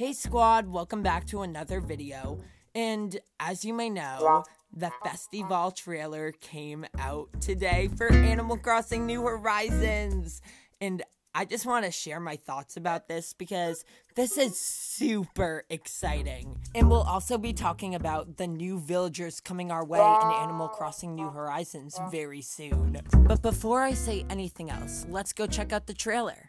Hey squad, welcome back to another video. And as you may know, the Festival trailer came out today for Animal Crossing New Horizons. And I just want to share my thoughts about this because this is super exciting. And we'll also be talking about the new villagers coming our way in Animal Crossing New Horizons very soon. But before I say anything else, let's go check out the trailer.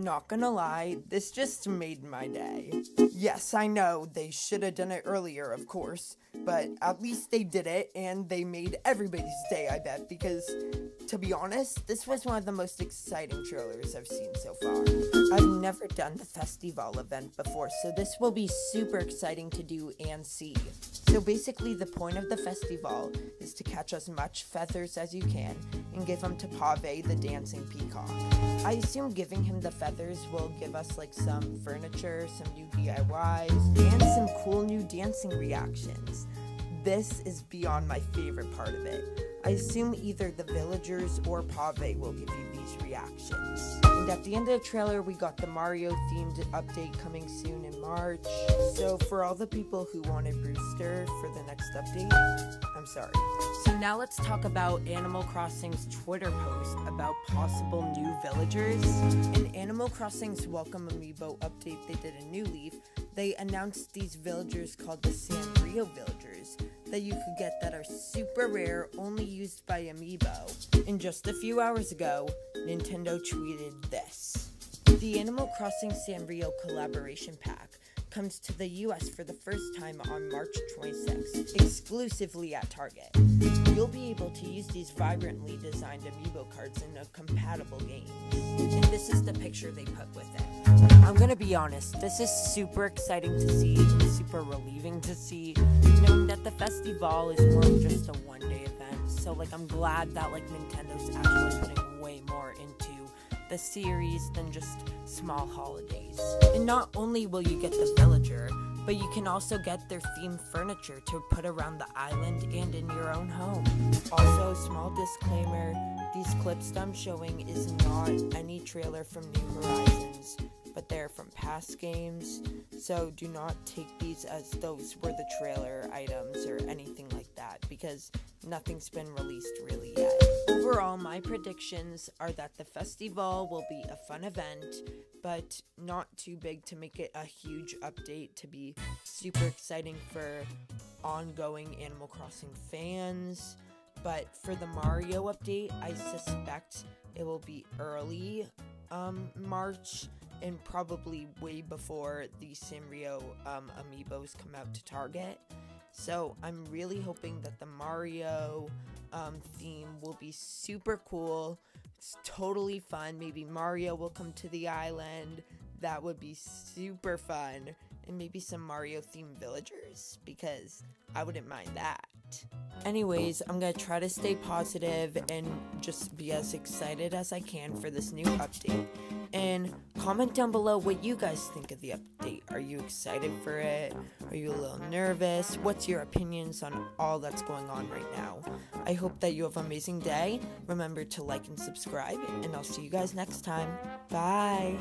Not gonna lie, this just made my day. Yes, I know, they should have done it earlier, of course, but at least they did it and they made everybody's day, I bet, because to be honest, this was one of the most exciting trailers I've seen so far. I've never done the festival event before, so this will be super exciting to do and see. So basically, the point of the festival is to catch as much feathers as you can and give them to Pave, the dancing peacock. I assume giving him the feathers will give us like some furniture, some new DIYs, and some cool new dancing reactions. This is beyond my favorite part of it. I assume either the villagers or Pave will give you these reactions. And at the end of the trailer, we got the Mario themed update coming soon in March. So for all the people who wanted Brewster for the next update, I'm sorry. So now let's talk about Animal Crossing's Twitter post about possible new villagers. In Animal Crossing's Welcome Amiibo update they did a New Leaf, they announced these villagers called the Sanrio villagers that you could get that are super rare, only used by Amiibo. And just a few hours ago, Nintendo tweeted this. The Animal Crossing Sanrio collaboration pack comes to the US for the first time on March 26th, exclusively at Target. You'll be able to use these vibrantly designed amiibo cards in a compatible game. And this is the picture they put with it. I'm gonna be honest, this is super exciting to see, super relieving to see, knowing that the festival is more than just a one day event. So like I'm glad that like Nintendo's actually putting way more into the series than just small holidays. And not only will you get the villager, but you can also get their themed furniture to put around the island and in your own home. Also, small disclaimer, these clips that I'm showing is not any trailer from New Horizons, but they're from past games, so do not take these as those were the trailer items or anything like that, because nothing's been released really yet. Overall, my predictions are that the festival will be a fun event, but not too big to make it a huge update to be super exciting for ongoing Animal Crossing fans. But for the Mario update, I suspect it will be early um, March and probably way before the Sanrio um, amiibos come out to Target. So I'm really hoping that the Mario um, theme will be super cool. It's totally fun. Maybe Mario will come to the island. That would be super fun. And maybe some Mario themed villagers because I wouldn't mind that. Anyways, I'm gonna try to stay positive and just be as excited as I can for this new update. And comment down below what you guys think of the update. Are you excited for it? Are you a little nervous? What's your opinions on all that's going on right now? I hope that you have an amazing day. Remember to like and subscribe, and I'll see you guys next time. Bye.